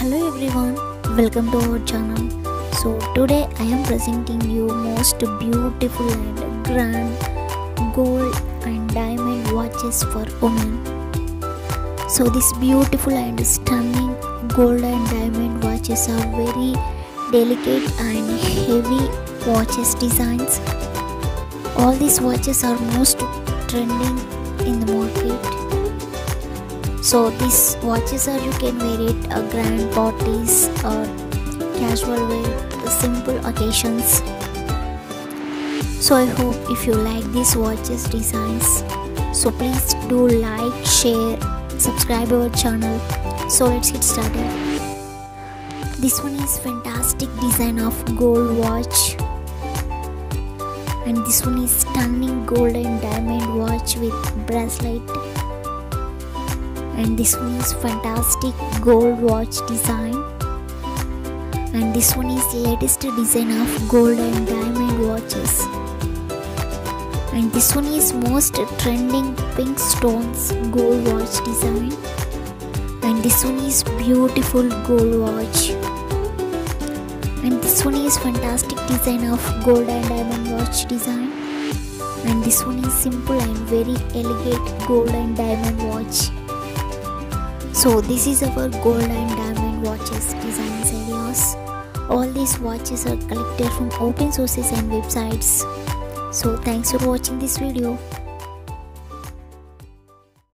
hello everyone welcome to our channel. So today i am presenting you most beautiful and grand gold and diamond watches for women. So these beautiful and stunning gold and diamond watches are very delicate and heavy watches designs. All these watches are most trending in the market so these watches are you can wear it a grand parties or casual wear simple occasions. So i hope if you like these watches designs so please do like share subscribe our channel. So let's get started. This one is fantastic design of gold watch. And this one is stunning gold and diamond watch with bracelet and this one is fantastic gold watch design. And this one is latest design of gold and diamond watches. And this one is most trending pink stones gold watch design. And this one is beautiful gold watch. And this one is fantastic design of gold and diamond watch design. And this one is simple and very elegant gold and diamond watch so this is our gold and diamond watches designs ideas all these watches are collected from open sources and websites. So thanks for watching this video